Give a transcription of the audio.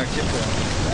на кипе.